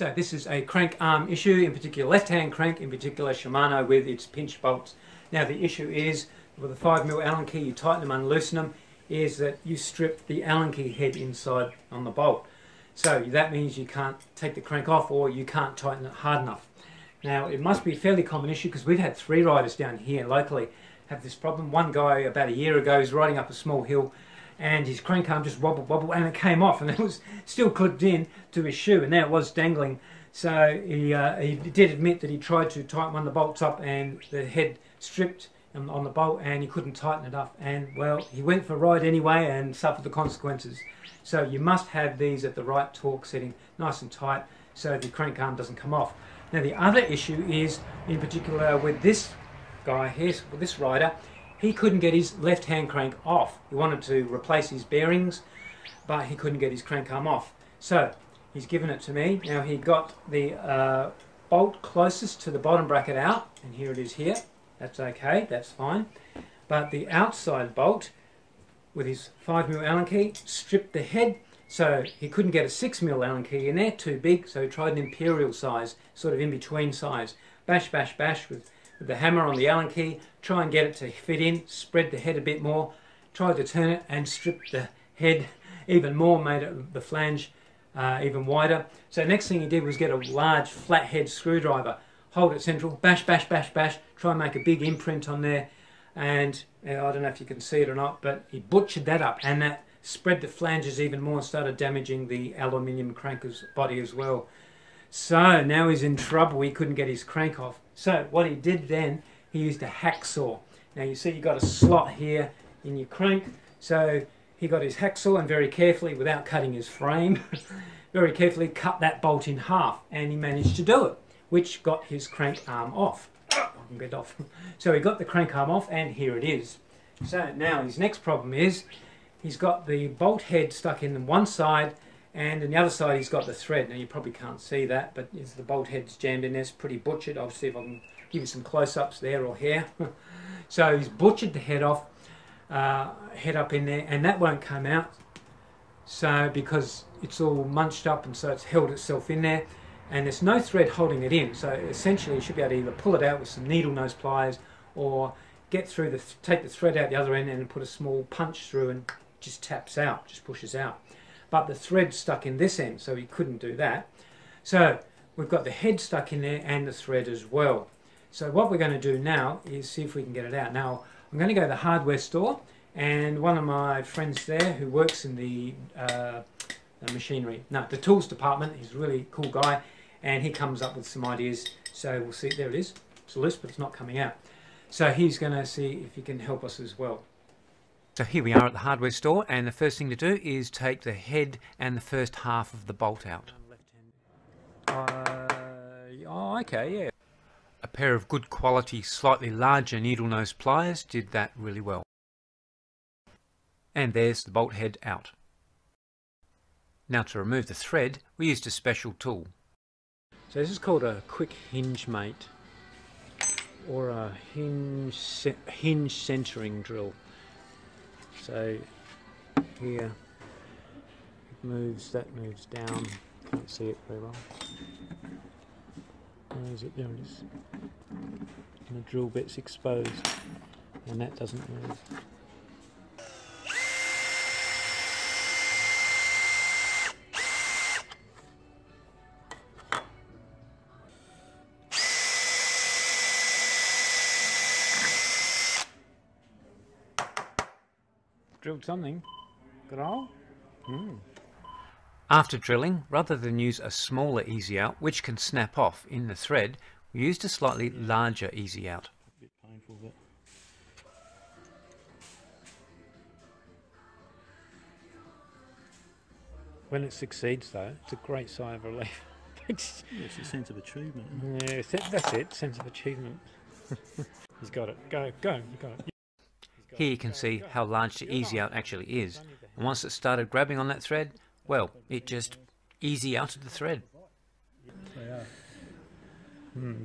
So this is a crank arm issue, in particular left-hand crank, in particular Shimano with its pinch bolts. Now the issue is, with a 5mm Allen key, you tighten them and loosen them, is that you strip the Allen key head inside on the bolt. So that means you can't take the crank off or you can't tighten it hard enough. Now it must be a fairly common issue because we've had three riders down here locally have this problem. One guy about a year ago was riding up a small hill and his crank arm just wobbled, wobbled, and it came off, and it was still clipped in to his shoe, and there it was dangling. So he, uh, he did admit that he tried to tighten one of the bolts up, and the head stripped on the bolt, and he couldn't tighten it up. And well, he went for a ride anyway and suffered the consequences. So you must have these at the right torque setting, nice and tight, so the crank arm doesn't come off. Now the other issue is, in particular with this guy here, this rider, he couldn't get his left hand crank off. He wanted to replace his bearings, but he couldn't get his crank arm off. So he's given it to me. Now he got the uh, bolt closest to the bottom bracket out, and here it is here. That's okay, that's fine. But the outside bolt, with his 5mm Allen key, stripped the head, so he couldn't get a 6mm Allen key in there, too big, so he tried an imperial size, sort of in between size. Bash, bash, bash with with the hammer on the Allen key, try and get it to fit in, spread the head a bit more, tried to turn it and strip the head even more, made it, the flange uh, even wider. So next thing he did was get a large flathead screwdriver, hold it central, bash, bash, bash, bash, try and make a big imprint on there. And I don't know if you can see it or not, but he butchered that up and that spread the flanges even more and started damaging the aluminium cranker's body as well. So now he's in trouble. He couldn't get his crank off. So what he did then, he used a hacksaw. Now you see you got a slot here in your crank. So he got his hacksaw and very carefully, without cutting his frame, very carefully cut that bolt in half. And he managed to do it, which got his crank arm off. Get off. So he got the crank arm off and here it is. So now his next problem is he's got the bolt head stuck in one side and on the other side he's got the thread. Now you probably can't see that, but the bolt head's jammed in there. It's pretty butchered. I'll see if I can give you some close-ups there or here. so he's butchered the head off, uh, head up in there, and that won't come out. So because it's all munched up and so it's held itself in there, and there's no thread holding it in. So essentially you should be able to either pull it out with some needle nose pliers or get through the, take the thread out the other end and put a small punch through and just taps out, just pushes out but the thread stuck in this end, so he couldn't do that. So we've got the head stuck in there and the thread as well. So what we're going to do now is see if we can get it out. Now I'm going to go to the hardware store and one of my friends there who works in the, uh, the machinery, no, the tools department, he's a really cool guy and he comes up with some ideas. So we'll see, there it is. It's loose but it's not coming out. So he's going to see if he can help us as well. So here we are at the hardware store and the first thing to do is take the head and the first half of the bolt out. Uh, oh, okay, yeah. A pair of good quality, slightly larger needle nose pliers did that really well. And there's the bolt head out. Now to remove the thread, we used a special tool. So this is called a quick hinge mate or a hinge, hinge centering drill. So here it moves, that moves down, can't see it very well. Where is it? There it is. And the drill bit's exposed and that doesn't move. Drilled something. Good all? Mm. After drilling, rather than use a smaller easy out, which can snap off in the thread, we used a slightly larger easy out. A bit painful, but when it succeeds though, it's a great sign of relief. it's, yeah, it's a sense of achievement. Yeah, that's it, sense of achievement. He's got it. Go, go, you got it. Here you can see how large the easy out actually is. And once it started grabbing on that thread, well, it just easy outed the thread. Hmm.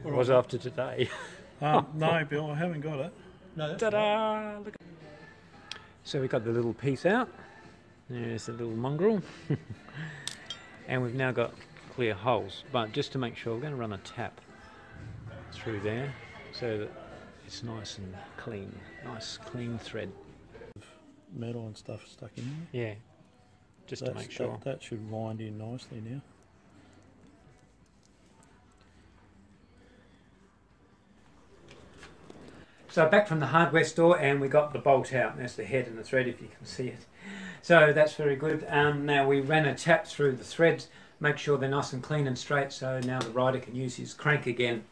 What was after today? um, no, Bill, I haven't got it. No, Ta-da! So we've got the little piece out. There's the little mongrel. and we've now got clear holes. But just to make sure, we're going to run a tap through there so that it's nice and clean, nice clean thread. Metal and stuff stuck in there. Yeah, just to make sure. That, that should wind in nicely now. So back from the hardware store, and we got the bolt out. There's the head and the thread, if you can see it. So that's very good. Um, now we ran a tap through the threads, make sure they're nice and clean and straight. So now the rider can use his crank again.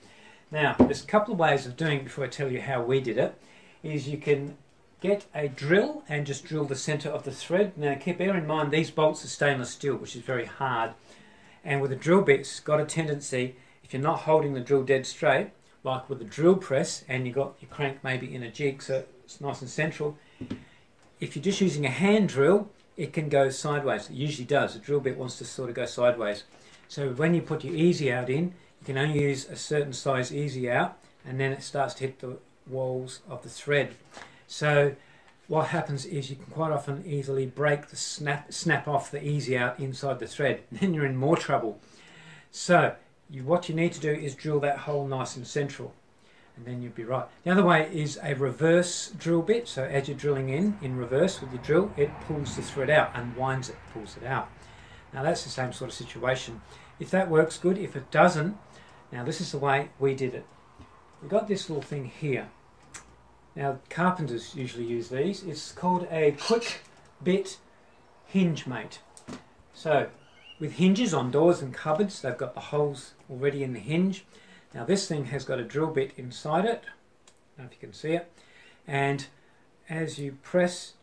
Now there's a couple of ways of doing it before I tell you how we did it. Is you can get a drill and just drill the centre of the thread. Now keep bear in mind these bolts are stainless steel, which is very hard. And with a drill bit, it's got a tendency, if you're not holding the drill dead straight, like with a drill press and you got your crank maybe in a jig so it's nice and central if you're just using a hand drill it can go sideways it usually does the drill bit wants to sort of go sideways so when you put your easy out in can only use a certain size easy out and then it starts to hit the walls of the thread so what happens is you can quite often easily break the snap snap off the easy out inside the thread then you're in more trouble so you, what you need to do is drill that hole nice and central and then you'll be right. The other way is a reverse drill bit. So as you're drilling in, in reverse with your drill, it pulls the thread out, and unwinds it, pulls it out. Now that's the same sort of situation. If that works good, if it doesn't, now this is the way we did it. We got this little thing here. Now carpenters usually use these. It's called a quick bit hinge mate. So with hinges on doors and cupboards. They've got the holes already in the hinge. Now this thing has got a drill bit inside it. I don't know if you can see it. And as you press,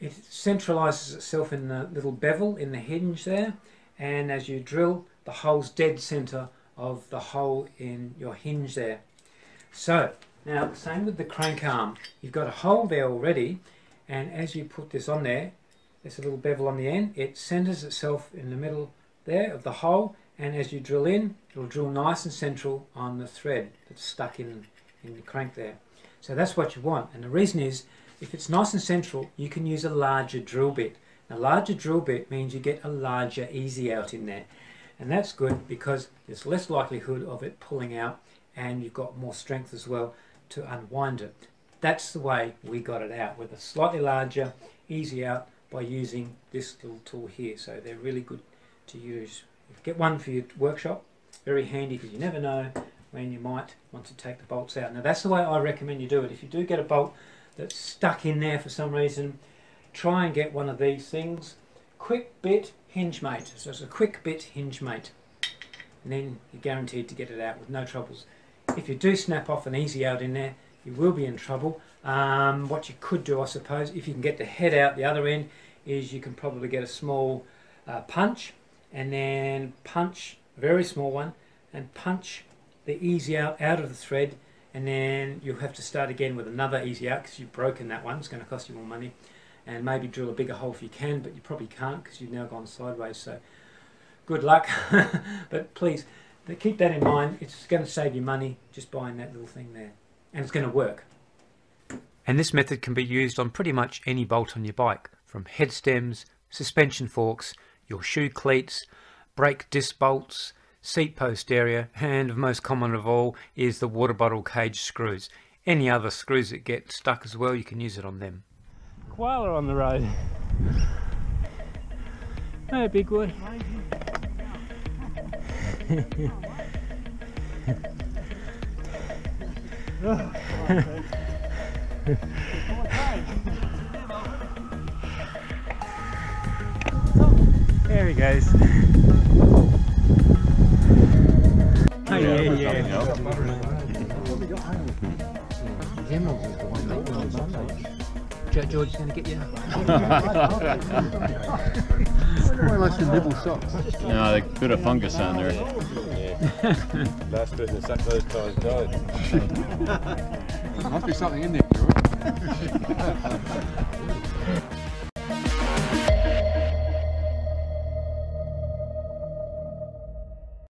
it centralizes itself in the little bevel in the hinge there. And as you drill, the hole's dead center of the hole in your hinge there. So now same with the crank arm. You've got a hole there already. And as you put this on there, there's a little bevel on the end. It centers itself in the middle there of the hole and as you drill in it'll drill nice and central on the thread that's stuck in, in the crank there. So that's what you want and the reason is if it's nice and central you can use a larger drill bit. A larger drill bit means you get a larger easy out in there and that's good because there's less likelihood of it pulling out and you've got more strength as well to unwind it. That's the way we got it out with a slightly larger easy out by using this little tool here. So they're really good to use. Get one for your workshop. Very handy because you never know when you might want to take the bolts out. Now that's the way I recommend you do it. If you do get a bolt that's stuck in there for some reason, try and get one of these things. Quick bit hinge mate. So it's a quick bit hinge mate. And then you're guaranteed to get it out with no troubles. If you do snap off an easy out in there, you will be in trouble. Um, what you could do, I suppose, if you can get the head out the other end, is you can probably get a small uh, punch and then punch a very small one and punch the easy out out of the thread and then you'll have to start again with another easy out because you've broken that one it's going to cost you more money and maybe drill a bigger hole if you can but you probably can't because you've now gone sideways so good luck but please keep that in mind it's going to save you money just buying that little thing there and it's going to work and this method can be used on pretty much any bolt on your bike from head stems suspension forks your shoe cleats, brake disc bolts, seat post area, and most common of all is the water bottle cage screws. Any other screws that get stuck as well, you can use it on them. Koala on the road. Hey, big boy. There he goes. Oh, yeah, yeah. George's going to get you. Why likes to nibble socks? No, a bit of fungus on there. Last person sucked those times died. Must be something in there, George.